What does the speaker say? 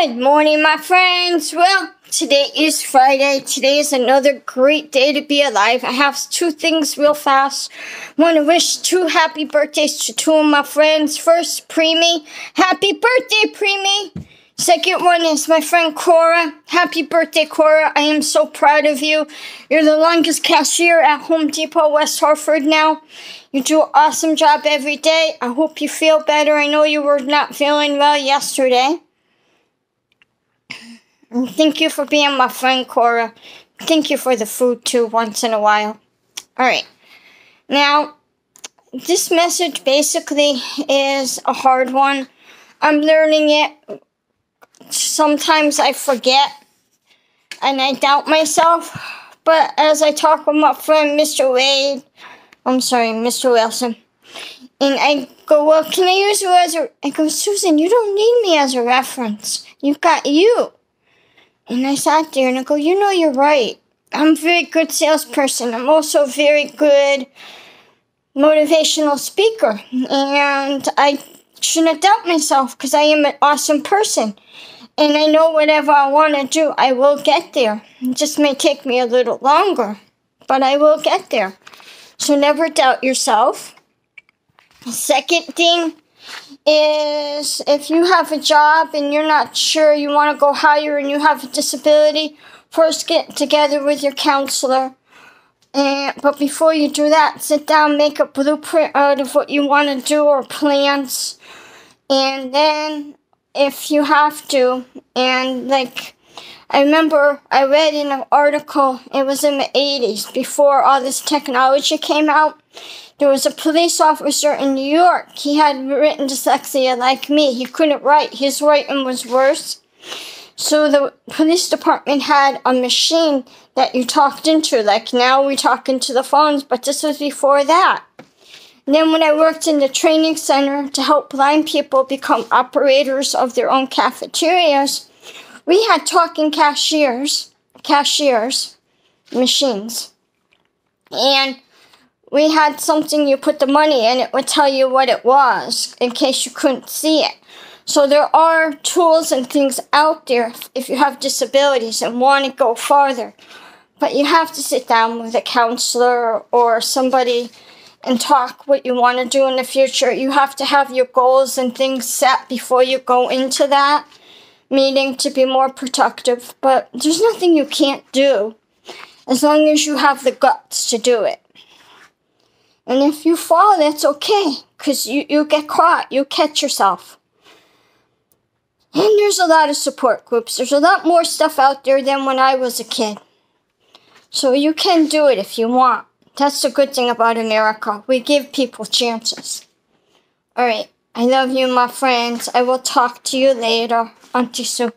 Good morning, my friends. Well, today is Friday. Today is another great day to be alive. I have two things real fast. Want to wish two happy birthdays to two of my friends. First, Preemie. Happy birthday, Preemie. Second one is my friend Cora. Happy birthday, Cora. I am so proud of you. You're the longest cashier at Home Depot, West Hartford now. You do an awesome job every day. I hope you feel better. I know you were not feeling well yesterday. Thank you for being my friend, Cora. Thank you for the food, too, once in a while. All right. Now, this message basically is a hard one. I'm learning it sometimes I forget and I doubt myself. But as I talk with my friend Mr. Wade, I'm sorry, Mr. Wilson, and I go, well, can I use you as a? I go, Susan, you don't need me as a reference. You've got you. And I sat there and I go, you know, you're right. I'm a very good salesperson. I'm also a very good motivational speaker. And I shouldn't doubt myself because I am an awesome person and I know whatever I want to do, I will get there. It just may take me a little longer, but I will get there. So never doubt yourself. The second thing is if you have a job and you're not sure you want to go higher and you have a disability, first get together with your counselor. And, but before you do that, sit down, make a blueprint out of what you want to do or plans. And then if you have to. And like, I remember I read in an article, it was in the 80s, before all this technology came out. There was a police officer in New York. He had written dyslexia like me. He couldn't write. His writing was worse. So the police department had a machine that you talked into. Like now we talk into the phones, but this was before that. And then when I worked in the training center to help blind people become operators of their own cafeterias, we had talking cashiers, cashiers, machines. And we had something you put the money in, it would tell you what it was in case you couldn't see it. So there are tools and things out there if you have disabilities and want to go farther. But you have to sit down with a counselor or somebody and talk what you want to do in the future. You have to have your goals and things set before you go into that meeting to be more productive. But there's nothing you can't do as long as you have the guts to do it. And if you fall, that's okay because you, you get caught, you catch yourself. And there's a lot of support groups. There's a lot more stuff out there than when I was a kid. So you can do it if you want. That's the good thing about America. We give people chances. Alright, I love you, my friends. I will talk to you later. Auntie Sue.